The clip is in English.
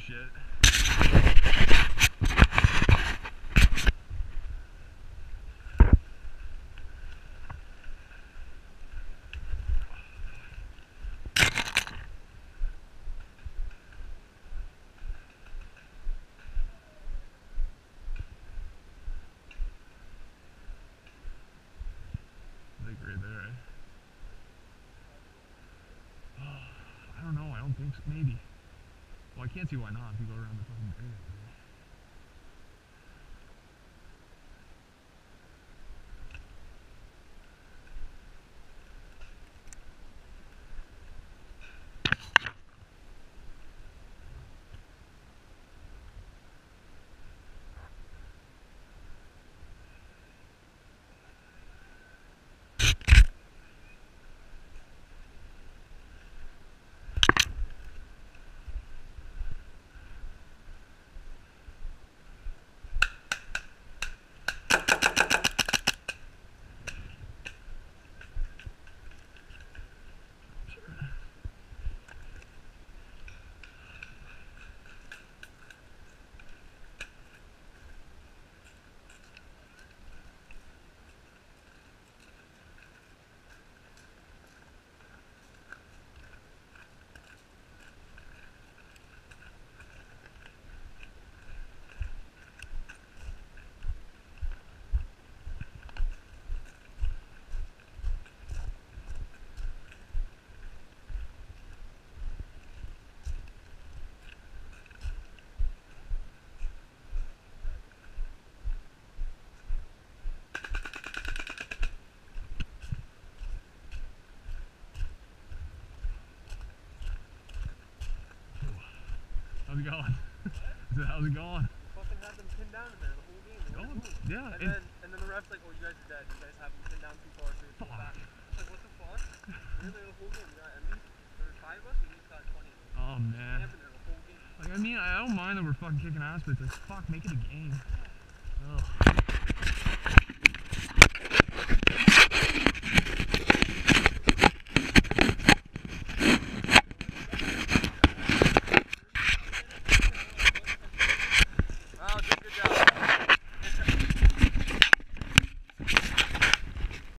shit. Eh? I don't know. I don't think so. Maybe. Well, I can't see why not you go around the fucking area. How's it going? Said, How's it going? Fucking had them pinned down in there the whole game. They Going? moving. Yeah. And it- then and then the ref's like, oh, you guys are dead. You guys have them pinned down too far, so you're Fuck. back. It's like, what the fuck? We were there the whole game. We got at least, there were five of us, we least got 20. oh man. Camping there the whole game. Like I mean, I don't mind that we're fucking kicking ass, but it's like fuck, make it a game. Ugh. down.